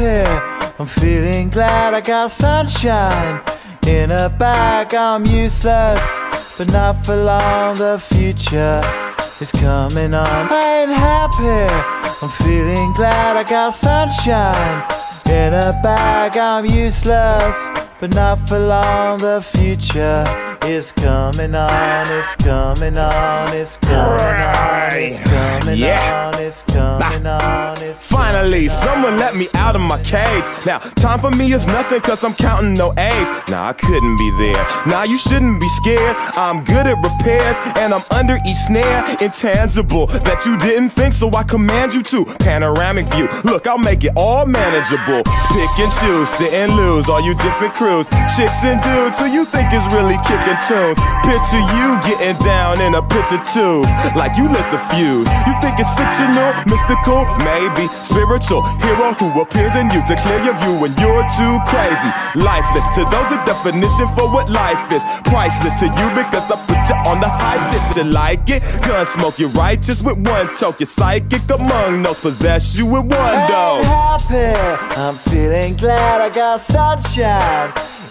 I'm feeling glad I got sunshine. In a bag, I'm useless, but not for long. The future is coming on. I ain't happy. I'm feeling glad I got sunshine. In a bag, I'm useless, but not for long. The future is coming on, it's coming on, it's coming on, it's coming Yeah. on, it's coming on, it's Finally, someone let me out of my cage. Now, time for me is nothing cause I'm counting no A's. Nah, I couldn't be there. Nah, you shouldn't be scared. I'm good at repairs and I'm under each snare. Intangible that you didn't think, so I command you to. Panoramic view. Look, I'll make it all manageable. Pick and choose, sit and lose. All you different crews, chicks and dudes who you think is really kicking tunes. Picture you getting down in a picture tube, like you lit the fuse. You think it's fictional, mystical, maybe spiritual hero who appears in you to clear your view when you're too crazy. Lifeless to those, the definition for what life is. Priceless to you because I put you on the high shit. You like it? Gun smoke, you're righteous with one toke. You're psychic among those, possess you with one I'm dose. happy. I'm feeling glad I got sunshine.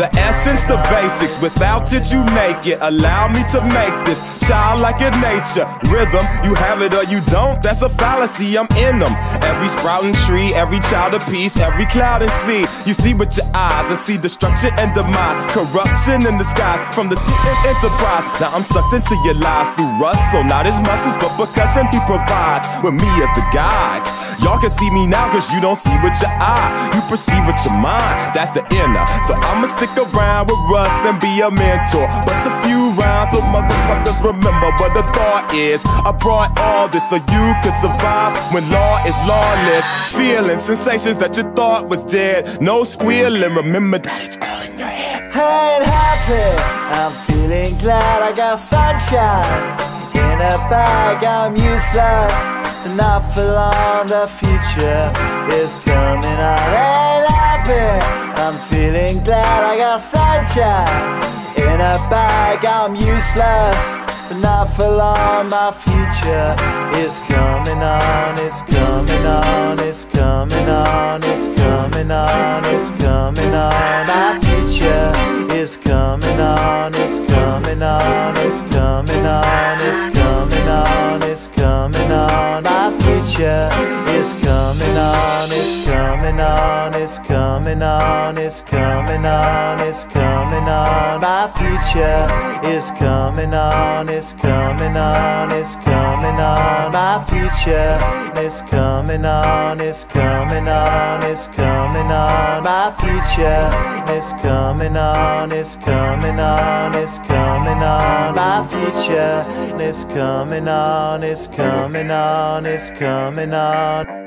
The essence, the basics. Without it, you make it. Allow me to make this child like in nature. Rhythm, you have it or you don't. That's a fallacy. I'm in them. Every sprouting tree, every child of peace, every cloud and sea. You see with your eyes and see destruction and demise, corruption in the skies from the enterprise. Now I'm sucked into your lies through rust, so not as muscles, but percussion he provides with me as the guide. Y'all can see me now cause you don't see with your eye. You perceive with your mind, that's the inner. So I'ma stick around with Russ and be a mentor. Bust a few rounds so motherfuckers remember what the thought is. I brought all this so you can survive when law is lawless. Feeling sensations that you thought was dead. No squealing, remember that it's all in your head. I ain't happy. I'm feeling glad I got sunshine. In a bag, I'm useless, but not for long. The future is coming on. I ain't happy. I'm feeling glad I got sunshine. In a bag, I'm useless, but not for long. My future is coming on. It's coming on. It's coming on. It's coming on. It's coming on. My future is coming on. Future on. It's coming on. It's coming on. It's coming on. My future is coming on. It's coming on. It's coming on. My future is coming on. It's coming on. It's coming on. My future is coming on. It's coming on. It's coming on. My future is coming on. It's coming on. It's coming on.